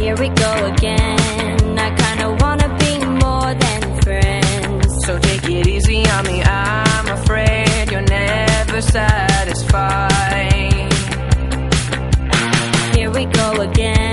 here we go again. I kinda wanna be more than friends. So take it easy on me, I'm afraid you're never satisfied. Here we go again.